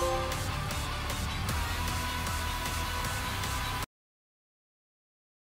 you